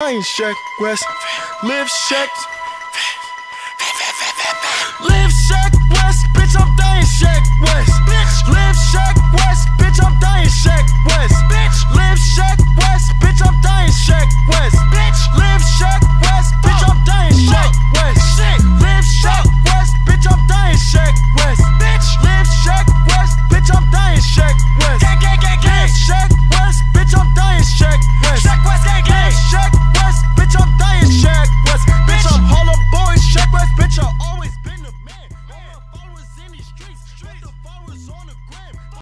I ain't Shaq West. Live Sheck.